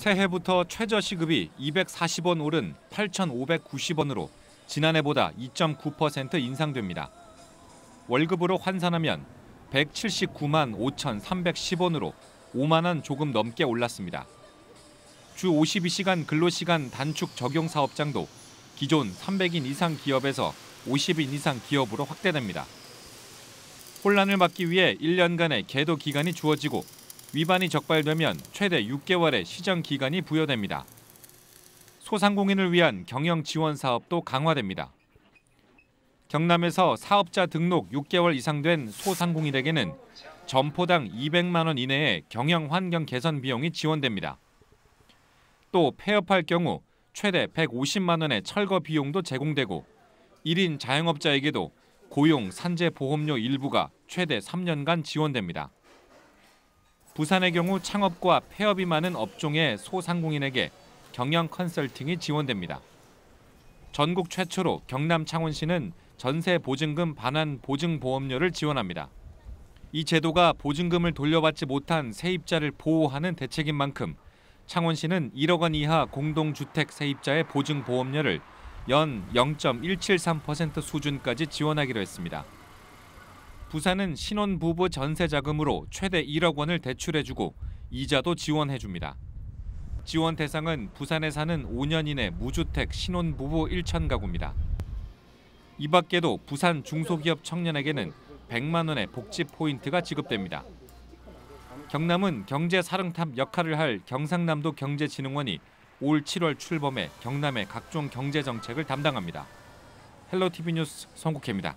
새해부터 최저 시급이 240원 오른 8,590원으로 지난해보다 2.9% 인상됩니다. 월급으로 환산하면 179만 5,310원으로 5만 원 조금 넘게 올랐습니다. 주 52시간 근로시간 단축 적용 사업장도 기존 300인 이상 기업에서 50인 이상 기업으로 확대됩니다. 혼란을 막기 위해 1년간의 계도 기간이 주어지고 위반이 적발되면 최대 6개월의 시정 기간이 부여됩니다. 소상공인을 위한 경영 지원 사업도 강화됩니다. 경남에서 사업자 등록 6개월 이상 된 소상공인에게는 점포당 200만 원 이내의 경영 환경 개선 비용이 지원됩니다. 또 폐업할 경우 최대 150만 원의 철거 비용도 제공되고 1인 자영업자에게도 고용 산재 보험료 일부가 최대 3년간 지원됩니다. 부산의 경우 창업과 폐업이 많은 업종의 소상공인에게 경영 컨설팅이 지원됩니다. 전국 최초로 경남 창원시는 전세 보증금 반환 보증 보험료를 지원합니다. 이 제도가 보증금을 돌려받지 못한 세입자를 보호하는 대책인 만큼 창원시는 1억 원 이하 공동주택 세입자의 보증 보험료를 연 0.173% 수준까지 지원하기로 했습니다. 부산은 신혼부부 전세 자금으로 최대 1억 원을 대출해주고 이자도 지원해줍니다. 지원 대상은 부산에 사는 5년 이내 무주택 신혼부부 1천 가구입니다. 이 밖에도 부산 중소기업 청년에게는 100만 원의 복지 포인트가 지급됩니다. 경남은 경제 사령탑 역할을 할 경상남도 경제진흥원이 올 7월 출범해 경남의 각종 경제 정책을 담당합니다. 헬로티비 뉴스 성국혜입니다.